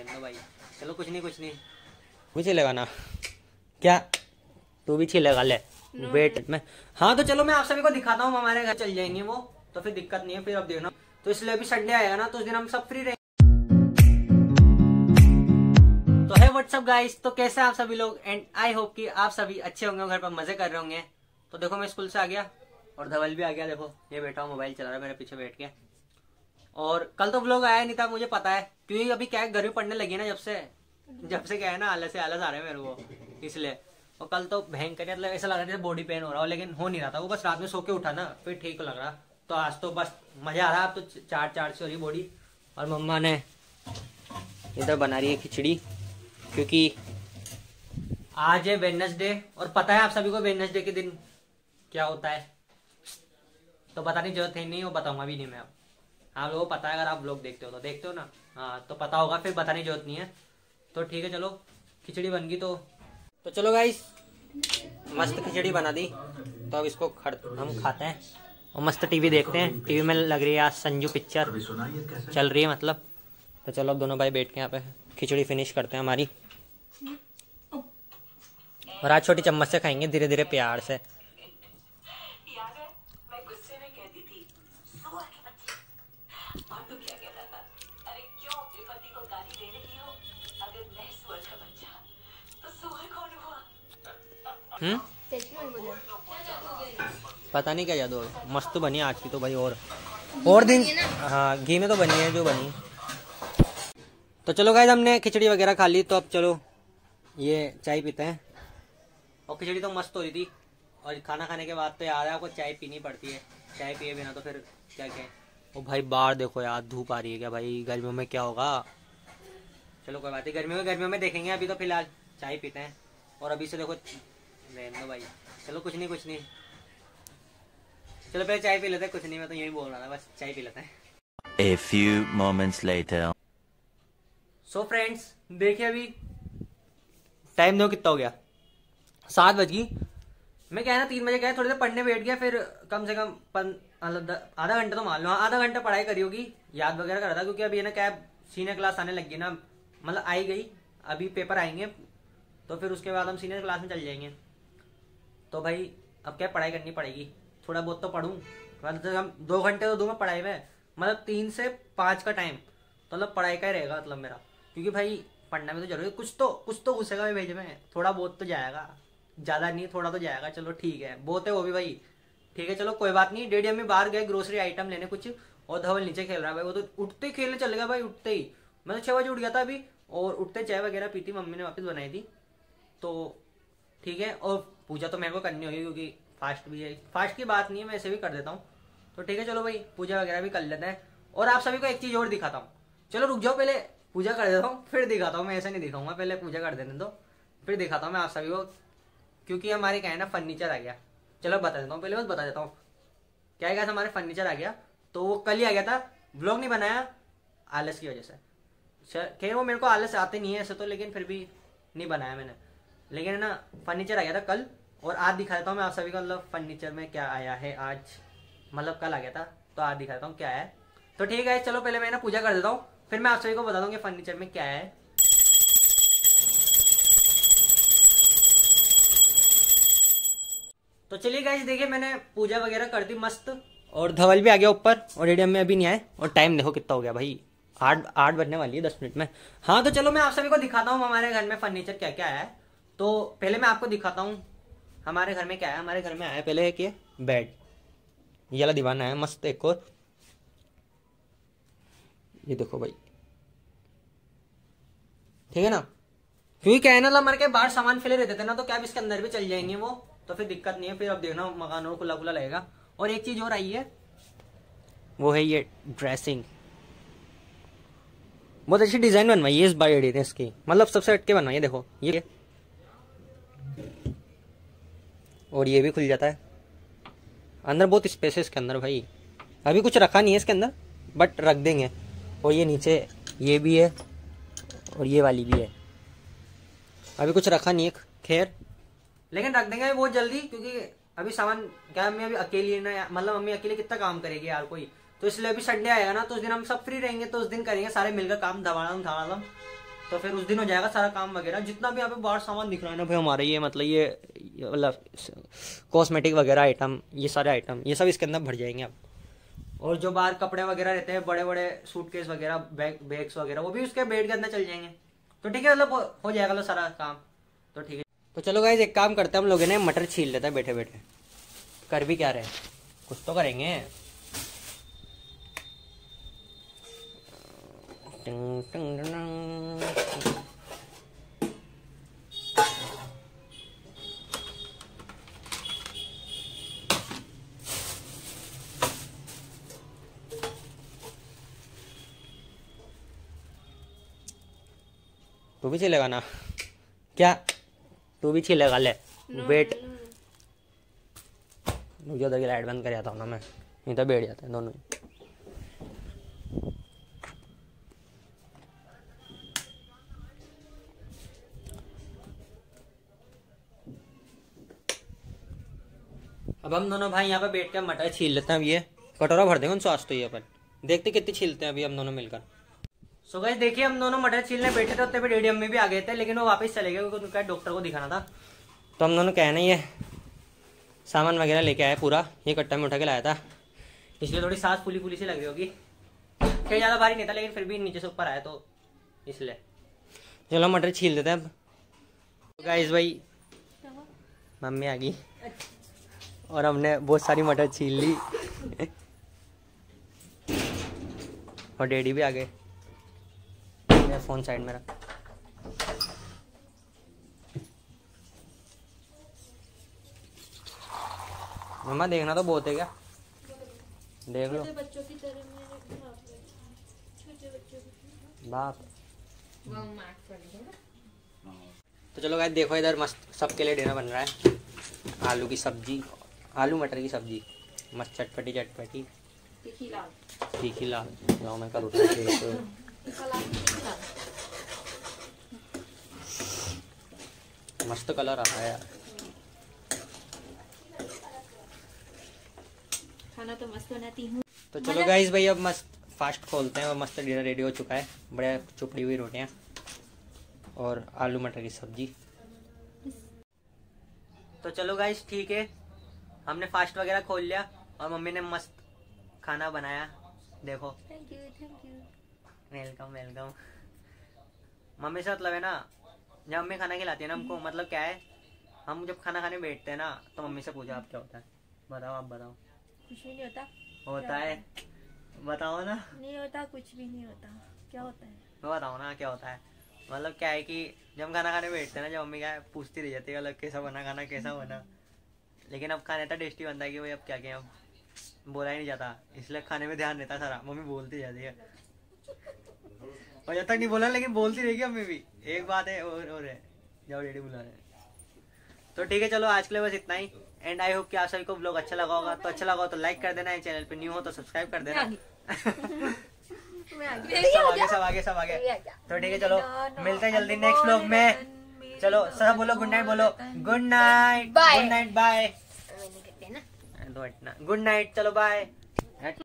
रहने दो भाई? चलो कुछ नहीं कुछ नहीं। भी छिलेगा ना क्या? तू भी छिलेगा ले। वेट में हाँ तो चलो मैं आप सभी को दिखाता हूँ हमारे घर चल जाएँगे वो। तो फिर दिक्कत नहीं है फिर अब देखना। तो इसलिए अभी संडे आएगा ना तो उस दिन हम सब फ्री रहेंगे तो है व्हाट्सअप गाइस तो कैसे आप सभी लोग? एंड आई होप कि आप सभी अच्छे होंगे घर पर मज़े कर रहे होंगे। तो देखो मैं स्कूल से आ गया और धवल भी आ गया देखो। ये बैठा हूँ मोबाइल चला रहा है मेरे पीछे बैठ के। और कल तो व्लॉग आया नहीं था, मुझे पता है। क्योंकि अभी क्या है, गर्मी पड़ने लगी ना जब से। जब से क्या है ना, आलस से आलस आ रहे हैं मेरे को, इसलिए। और कल तो भयंकर मतलब ऐसा लग रहा था बॉडी पेन हो रहा हो, लेकिन हो नहीं रहा था। वो बस रात में सो के उठा ना, फिर ठीक लग रहा। तो आज तो बस मज़ा आ रहा, अब तो चार चार से हो रही बॉडी और मम्मा ने इधर बना रही है खिचड़ी, क्योंकि आज है वेडनेसडे और पता है आप सभी को वेडनेसडे के दिन क्या होता है? तो बताने ज़रूरत है नहीं, वो बताऊँगा भी नहीं मैं अब। आप लोगों को पता है अगर आप लोग देखते हो तो। देखते हो ना? हाँ तो पता होगा फिर बताने की ज़रूरत नहीं है। तो ठीक है चलो। खिचड़ी बन गई तो। तो चलो गाइस मस्त खिचड़ी बना दी। तो अब इसको खड़ हम खाते हैं और मस्त टीवी देखते हैं। टीवी में लग रही है आज संजू पिक्चर चल रही है मतलब। तो चलो अब दोनों भाई बैठ के यहाँ पे खिचड़ी फिनिश करते हैं हमारी। और आज छोटी चम्मच से खाएँगे धीरे धीरे प्यार से। हम्म? पता नहीं क्या जादू मस्त बनी आज की तो भाई और। और दिन? हाँ घी में तो बनी है, जो बनी। तो चलो गाइस हमने खिचड़ी वगैरह खा ली तो अब चलो ये चाय पीते हैं। और खिचड़ी तो मस्त हो रही थी। और खाना खाने के बाद तो है, आपको चाय पीनी पड़ती है। चाय पिए बिना तो फिर क्या क्या ओ भाई, बाहर देखो यार, धूप आ रही है क्या भाई? गर्मियों में क्या होगा? चलो कोई बात नहीं, गर्मियों में गर्मियों में देखेंगे अभी तो फ़िलहाल। चाय पीते हैं। और अभी से देखो रहने दो भाई। चलो कुछ नहीं कुछ नहीं। चलो पहले चाय पी लेते हैं कुछ नहीं मैं तो यही बोल रहा था बस चाय पी लेते हैं। A few moments later. So friends देखिए अभी टाइम देखो कितना हो गया। सात बज गई। मैं क्या है ना तीन बजे गया थोड़ी देर पढ़ने बैठ गया फिर कम से कम मतलब आधा घंटा तो मान लो। हाँ, आधा घंटा पढ़ाई करी होगी याद वगैरह करा था क्योंकि अभी है ना क्या सीनियर क्लास आने लग गई ना मतलब आई गई अभी पेपर आएँगे तो फिर उसके बाद हम सीनियर क्लास में चल जाएँगे। तो भाई, अब क्या पढ़ाई करनी पड़ेगी? थोड़ा बहुत तो पढ़ूं। मतलब हम दो घंटे तो दूँगा पढ़ाई में। मतलब तीन से पाँच का टाइम तो मतलब पढ़ाई का ही रहेगा मतलब मेरा। क्योंकि भाई, पढ़ना में तो ज़रूरी कुछ तो कुछ तो घुसेगा भाई भेज में। थोड़ा बहुत तो जाएगा। ज़्यादा नहीं, थोड़ा तो जाएगा। चलो ठीक है। बहुत है वो भी भाई। ठीक है, चलो कोई बात नहीं। डेडी अम्मी बाहर गए ग्रोसरी आइटम लेने कुछ। और धवल नीचे खेल रहा है। भाई, वो तो उठते ही खेलने चल गया भाई, उठते ही। मैं तो छः बजे उठ गया था अभी। और उठते चाय वगैरह पीती मम्मी ने वापस बनाई थी। तो ठीक है। और पूजा तो मेरे को करनी होगी क्योंकि फास्ट भी है। फास्ट की बात नहीं है, मैं ऐसे भी कर देता हूँ। तो ठीक है, चलो भाई, पूजा वगैरह भी कर लेते हैं। और आप सभी को एक चीज़ और दिखाता हूँ। चलो, रुक जाओ, पहले पूजा कर देता हूँ, फिर दिखाता हूँ, मैं ऐसे नहीं दिखाऊँगा, पहले पूजा कर देने दो, फिर दिखाता हूँ मैं आप सभी को, क्योंकि हमारे क्या है ना फर्नीचर आ गया। चलो, बता देता हूँ, पहले बस बता देता हूँ। क्या है हमारे फर्नीचर आ गया। तो वो कल ही आ गया था। ब्लॉग नहीं बनाया, आलस की वजह से। च- खैर, वो मेरे को आलस आते नहीं है ऐसे तो लेकिन फिर भी नहीं बनाया मैंने। लेकिन है ना फर्नीचर आ गया था कल। और आज दिखा देता हूँ मैं आप सभी को मतलब फर्नीचर में क्या आया है आज। मतलब कल आ गया था तो आज दिखा देता हूँ क्या है। तो ठीक है चलो पहले मैं ना पूजा कर देता हूँ, फिर मैं आप सभी को बता दूँ कि फर्नीचर में क्या है। तो चलिए गाइस देखिए मैंने पूजा वगैरह कर दी मस्त, और धवल भी आ गया ऊपर और रेडियम में अभी नहीं आए और टाइम देखो कितना हो गया भाई। आठ आठ बजने वाली है दस मिनट में। हाँ तो चलो मैं आप सभी को दिखाता हूँ हमारे घर में फर्नीचर क्या क्या है। तो पहले मैं आपको दिखाता हूँ हमारे घर में क्या है? हमारे घर में आया पहले एक ये बेड ये वाला दीवाना है, मस्त एक और। ये देखो भाई। ठीक है ना? क्योंकि क्या है ना हमारे के बाहर सामान फैले रहते थे ना तो क्या इसके अंदर भी चल जाएँगे वो? तो फिर दिक्कत नहीं है, फिर अब देखना, मकान और खुला खुला लगेगा। और एक चीज़ और आई है, वो है ये ड्रेसिंग बहुत अच्छी डिज़ाइन बनवाई है इस बार एडी ने इसकी। मतलब सबसे हटके बनवाई है, देखो, ये और ये भी खुल जाता है। अंदर बहुत स्पेस है इसके अंदर भाई। अभी कुछ रखा नहीं है इसके अंदर बट रख देंगे। और ये नीचे, ये भी है और ये वाली भी है। अभी कुछ रखा नहीं है, खैर। लेकिन रख देंगे बहुत जल्दी, क्योंकि अभी सामान, क्या मम्मी अभी अकेली ना मतलब मम्मी अकेले कितना काम करेगी यार कोई। तो इसलिए अभी संडे आएगा ना तो उस दिन हम सब फ्री रहेंगे तो उस दिन करेंगे, सारे मिलकर काम धमाड़म धमाड़म तो फिर उस दिन हो जाएगा सारा काम वगैरह। जितना भी यहाँ पे बाहर सामान दिख रहा है ना भाई, हमारे ये मतलब ये मतलब कॉस्मेटिक वगैरह आइटम ये सारे आइटम ये सब इसके अंदर भर जाएँगे अब। और जो बाहर कपड़े वगैरह रहते हैं बड़े बड़े सूटकेस वगैरह बैग बैग्स वगैरह, वो भी उसके बेड के अंदर चल जाएँगे। तो ठीक है मतलब हो- जाएगा लो सारा काम। तो ठीक है। तो चलो गाइज़ एक काम करते हैं हम लोग ने मटर छील लेते हैं बैठे बैठे कर भी क्या रहे कुछ तो करेंगे। टिंग टिंग तू भी छिलेगा ना? क्या? तू भी छिलेगा ले। वेट मुझे उधर की लाइट बंद कर जाता हूँ ना मैं। नहीं तो बैठ जाते हैं दोनों ही। अब हम दोनों भाई यहाँ पे बैठ कर मटर छील लेते हैं अब ये। कटोरा भर देंगे उन सॉस तो ये अपन। देखते कितनी छीलते हैं अभी हम दोनों मिलकर। सो गाइस देखिए, हम दोनों मटर छीलने बैठे थे, उतने पे डैडी अम्मी भी आ गए थे, लेकिन वो वापस चले गए क्योंकि उनका डॉक्टर को दिखाना था। तो हम दोनों कहना ही है सामान वगैरह लेके आए पूरा, ये कट्टा में उठा के लाया था। इसलिए थोड़ी सांस फूली फूली सी लग रही होगी। कहीं ज़्यादा भारी नहीं था, लेकिन फिर भी नीचे से ऊपर आया तो इसलिए। चलो मटर छील देते हैं अब। गाइस भाई, मम्मी आ गई। और हमने बहुत सारी मटर छील ली। और डैडी भी आ गए। फ़ोन साइड में रख। मम्मा देखना तो बहुत है क्या? देख लो। बच्चों की तरह मेरे बाप। तो चलो गाइस देखो इधर मस्त सबके लिए डिनर बन रहा है। आलू की सब्ज़ी आलू मटर की सब्ज़ी। मस्त चटपटी चटपटी। तीखी लाल। तीखी लाल। गाँव में करूँ मस्त कलर आ रहा है खाना तो मस्त बनाती हूँ। तो चलो गाइस भाई अब मस्त फास्ट खोलते हैं और मस्त डिनर रेडी हो चुका है। बढ़िया चुपड़ी हुई रोटियाँ और आलू मटर की सब्ज़ी। तो चलो गाइस ठीक है। हमने फास्ट वगैरह खोल लिया और मम्मी ने मस्त खाना बनाया। देखो। Thank you thank you welcome welcome mummy से मतलब है ना जब मम्मी खाना खिलाती है ना हमको मतलब क्या है हम जब खाना खाने बैठते हैं ना तो मम्मी से पूछो आप क्या होता है? बताओ आप बताओ। कुछ भी नहीं होता। होता है। बताओ ना। नहीं होता कुछ भी नहीं होता। क्या होता है? मैं बताऊँ ना क्या होता है। मतलब क्या है कि जब हम खाना खाने बैठते हैं ना जब मम्मी क्या है, पूछती रह जाती है अलग कैसा बना खाना कैसा बना? लेकिन अब खाना इतना टेस्टी बनता है कि भाई अब क्या क्या अब बोला ही नहीं जाता। इसलिए खाने में ध्यान है सारा। मम्मी बोलती जाती है। और जब तक नहीं बोला लेकिन बोलती रहेगी मम्मी भी। एक बात है और और है। जाओ डैडी बुला रहे तो ठीक है चलो आज के लिए बस इतना ही। एंड आई होप कि आप सभी को ब्लॉग अच्छा लगा होगा। तो अच्छा लगा हो तो लाइक कर देना चैनल पे न्यू हो तो सब्सक्राइब कर देना। सब आगे सब आगे सब आगे। तो ठीक है चलो मिलते हैं जल्दी नेक्स्ट व्लॉग में। चलो सब बोलो गुड नाइट बोलो। Good night. Good night bye हैं गुड नाइट चलो बाय